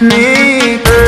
Me.